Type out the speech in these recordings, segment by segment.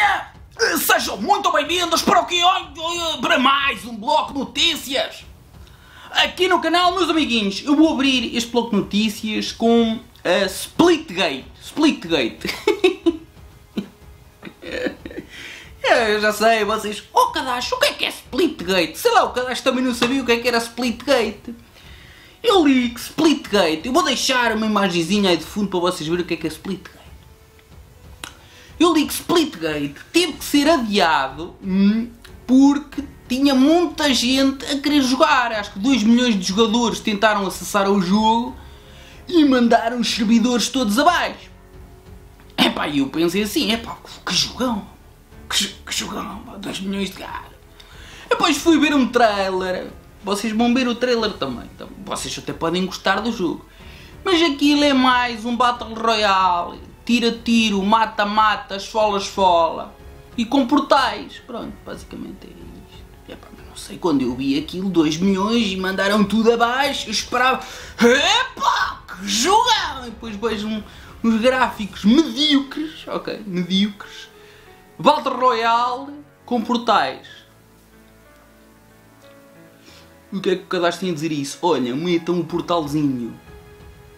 rapaziadinha! Sejam muito bem-vindos para o que para mais um bloco de notícias! Aqui no canal, meus amiguinhos, eu vou abrir este bloco de notícias com a Splitgate. Splitgate. eu já sei, vocês. Oh, Kadash, o que é que é Splitgate? Sei lá, o Kadash também não sabia o que é que era Splitgate. Eu li que Splitgate. Eu vou deixar uma imagenzinha aí de fundo para vocês verem o que é que é Splitgate. Eu li que Splitgate teve que ser adiado hum, porque tinha muita gente a querer jogar. Acho que 2 milhões de jogadores tentaram acessar o jogo e mandaram os servidores todos abaixo. E eu pensei assim, epá, que jogão, que, que jogão, 2 milhões de gajos. Depois fui ver um trailer, vocês vão ver o trailer também, então, vocês até podem gostar do jogo. Mas aquilo é mais um Battle Royale, tira-tiro, mata-mata, esfola-esfola. E com portais. Pronto, basicamente é isto. Epá, não sei, quando eu vi aquilo, 2 milhões e mandaram tudo abaixo, eu esperava. Epá, que jogão! E depois vejo um, uns gráficos medíocres, ok, medíocres. Battle Royale com portais. O que é que o cadastro tem a dizer isso? Olha, metam um portalzinho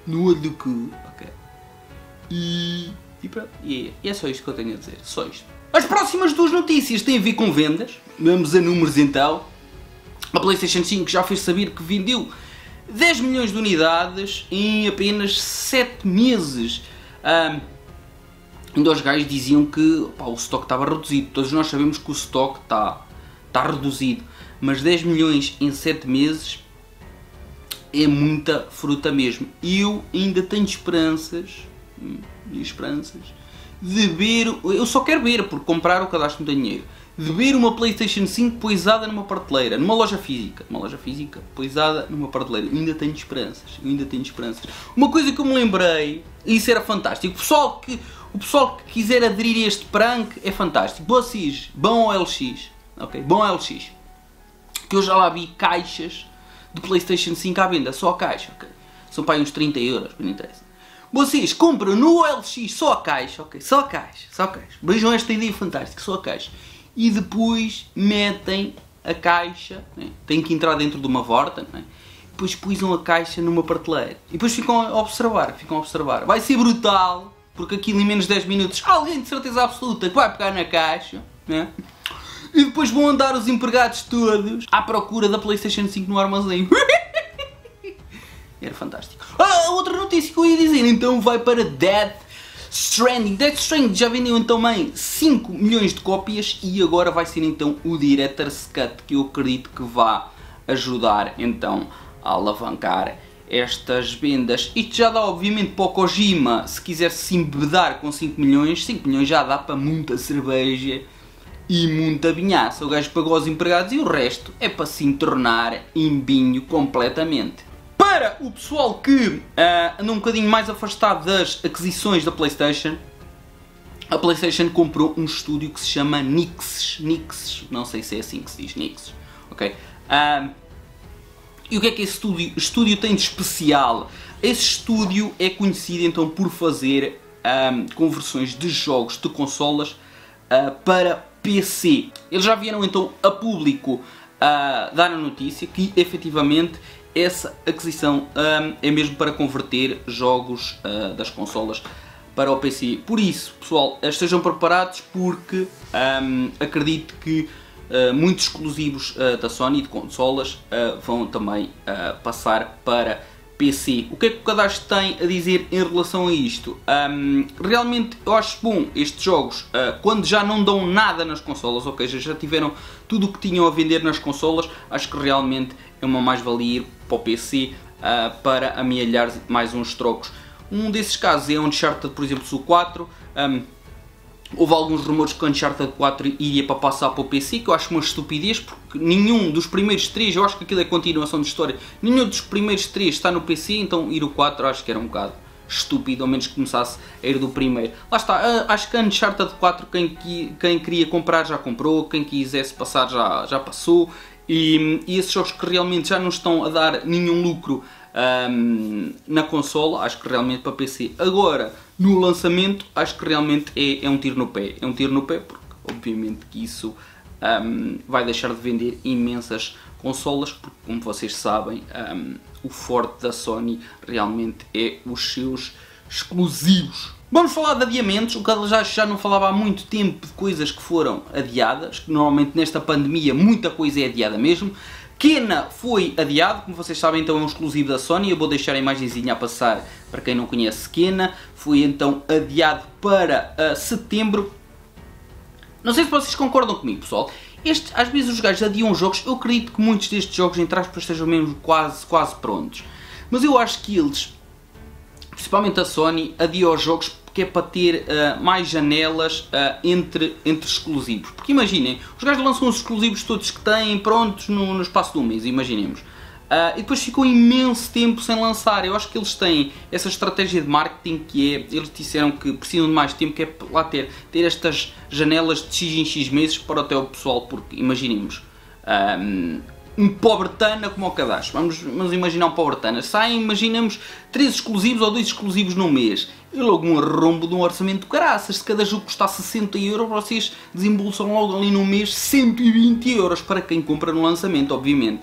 no olho do cu. E, e pronto. E é, só isto que eu tenho a dizer. Só isto. As próximas duas notícias têm a ver com vendas. Vamos a números então. A PlayStation 5 já fez saber que vendeu 10 milhões de unidades em apenas 7 meses. Um, os gajos diziam que o estoque estava reduzido. Todos nós sabemos que o estoque está, está reduzido. Mas 10 milhões em 7 meses é muita fruta mesmo. Eu ainda tenho esperanças, hum, esperanças, de ver, eu só quero ver, porque comprar o cadastro não tem dinheiro, de ver uma Playstation 5 poisada numa prateleira, numa loja física, numa loja física, poisada numa prateleira. Eu ainda tenho esperanças, eu ainda tenho esperanças. Uma coisa que eu me lembrei, e isso era fantástico, o pessoal que, o pessoal que quiser aderir a este prank é fantástico. Vocês vão ao LX, ok? Bom LX que eu já lá vi caixas de Playstation 5 à venda, só a caixa? São para aí uns 30 euros, não interessa. Vocês compram no OLX só a caixa, ok? Só a caixa, só a caixa. Vejam esta ideia fantástica, só a caixa. E depois metem a caixa, né? tem que entrar dentro de uma vorta, né? depois pusam a caixa numa prateleira. E depois ficam a observar, ficam a observar. Vai ser brutal, porque aquilo em menos de 10 minutos, alguém de certeza absoluta que vai pegar na caixa, né? E depois vão andar os empregados todos à procura da Playstation 5 no armazém. Era fantástico. Ah, outra notícia que eu ia dizer, então vai para Death Stranding. Death Stranding já vendeu então também 5 milhões de cópias e agora vai ser então o Director's Cut que eu acredito que vá ajudar então a alavancar estas vendas. Isto já dá obviamente para o Kojima, se quiser se embedar com 5 milhões, 5 milhões já dá para muita cerveja e muita vinhaça. O gajo pagou aos empregados e o resto é para se entornar em binho completamente. Para o pessoal que uh, anda um bocadinho mais afastado das aquisições da PlayStation, a PlayStation comprou um estúdio que se chama Nixes. Nixes, não sei se é assim que se diz, Nixes. Ok? Uh, e o que é que esse estúdio, estúdio tem de especial? Esse estúdio é conhecido então por fazer um, conversões de jogos de consolas uh, para PC. Eles já vieram então a público uh, dar a notícia que efetivamente essa aquisição um, é mesmo para converter jogos uh, das consolas para o PC. Por isso, pessoal, estejam preparados porque um, acredito que uh, muitos exclusivos uh, da Sony de consolas vão também passar para PC. O que é que o cadastro tem a dizer em relação a isto? Um, realmente eu acho bom estes jogos uh, quando já não dão nada nas consolas, ou seja, já tiveram tudo o que tinham a vender nas consolas, acho que realmente é uma mais-valia ir para o PC uh, ah, para amealhar mais uns trocos. Um desses casos é Uncharted, por exemplo, o 4. Um, Houve alguns rumores que Uncharted 4 iria para passar para o PC, que eu acho uma estupidez, porque nenhum dos primeiros três, eu acho que aquilo é continuação de história, nenhum dos primeiros três está no PC, então ir o 4 acho que era um bocado estúpido, ao menos que começasse a ir do primeiro. Lá está, ah, acho que Uncharted 4 quem, quem queria comprar já comprou, quem quisesse passar já, já passou, e, e esses jogos que realmente já não estão a dar nenhum lucro um, na consola, acho que realmente para PC. Agora, no lançamento, acho que realmente é, é um tiro no pé. É um tiro no pé porque obviamente que isso um, vai deixar de vender imensas consolas, porque como vocês sabem, um, o forte da Sony realmente é os seus exclusivos. Vamos falar de adiamentos, o Carlos já, já não falava há muito tempo de coisas que foram adiadas, que normalmente nesta pandemia muita coisa é adiada mesmo. Kena foi adiado, como vocês sabem então é um exclusivo da Sony, eu vou deixar a imagenzinha a passar para quem não conhece Kena, foi então adiado para uh, setembro. Não sei se vocês concordam comigo pessoal, este, às vezes os gajos adiam jogos, eu acredito que muitos destes jogos entre aspas estejam mesmo quase, quase prontos, mas eu acho que eles, principalmente a Sony, adiam os jogos que é para ter uh, mais janelas uh, entre, entre exclusivos. Porque imaginem, os gajos lançam os exclusivos todos que têm prontos no, no espaço de um mês, imaginemos. Uh, e depois ficou imenso tempo sem lançar. Eu acho que eles têm essa estratégia de marketing que é, eles disseram que precisam de mais tempo, que é lá ter, ter estas janelas de X em X meses para o teu pessoal, porque imaginemos, um, um pobre Tana como o Kadash. Vamos, vamos imaginar um pobre Tana. Saem, imaginamos, 3 exclusivos ou 2 exclusivos no mês. E logo um arrombo de um orçamento de caraças. Se cada jogo custar 60 euros, vocês desembolsam logo ali no mês 120 euros para quem compra no lançamento, obviamente.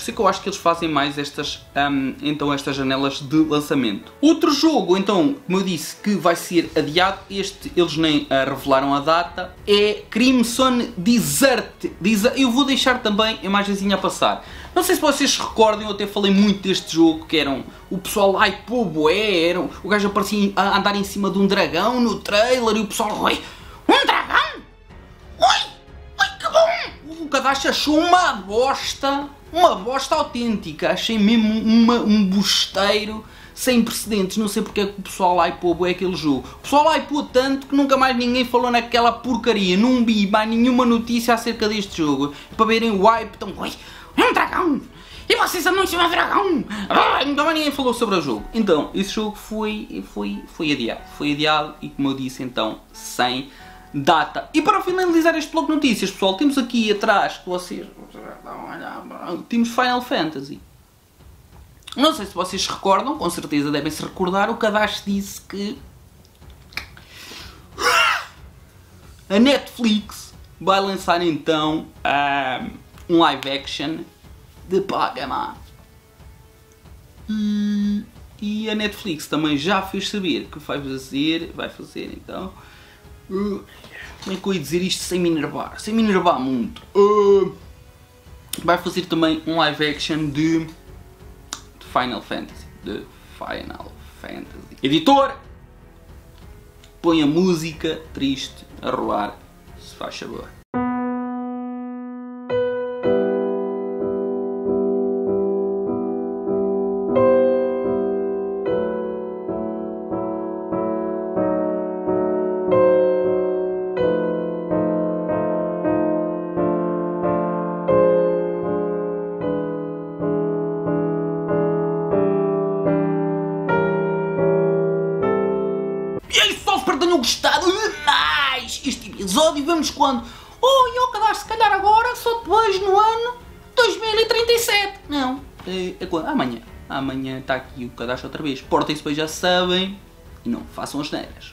Por isso é que eu acho que eles fazem mais estas, um, então, estas janelas de lançamento. Outro jogo, então, como eu disse, que vai ser adiado, este eles nem uh, revelaram a data, é Crimson Desert. Eu vou deixar também a imagenzinha a passar. Não sei se vocês se recordam, eu até falei muito deste jogo, que eram o pessoal e pô, boé, eram, o gajo aparecia a andar em cima de um dragão no trailer e o pessoal, oi, um dragão? Que Kadashi achou uma bosta uma bosta autêntica, achei mesmo uma, um bosteiro sem precedentes, não sei porque é que o pessoal hypou é aquele jogo. O pessoal hypou tanto que nunca mais ninguém falou naquela porcaria, não vi mais nenhuma notícia acerca deste jogo. Para verem o hype, então, oi, é um dragão! E vocês cima do dragão! Mais ninguém falou sobre o jogo. Então, esse jogo foi, foi, foi adiado. Foi adiado e, como eu disse, então, sem data. E para finalizar este bloco de notícias, pessoal, temos aqui atrás, que vocês... Temos Final Fantasy. Não sei se vocês se recordam, com certeza devem se recordar, o Kadash disse que... A Netflix vai lançar então um live action de Pokémon. E, e a Netflix também já fez saber que vai fazer, vai fazer então Como é que eu ia dizer isto sem me enervar? Sem me enervar muito. Uh, vai fazer também um live action de, de Final Fantasy. De Final Fantasy. Editor! Põe a música triste a rolar, se faz favor. Gostado demais este episódio. Vemos quando? Oh, cadastro se calhar agora, só depois no ano 2037. Não, é, é quando? Amanhã. Amanhã está aqui o cadastro outra vez. Portem-se, pois já sabem. E não façam as negras.